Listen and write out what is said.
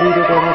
ভিডিওটা আমার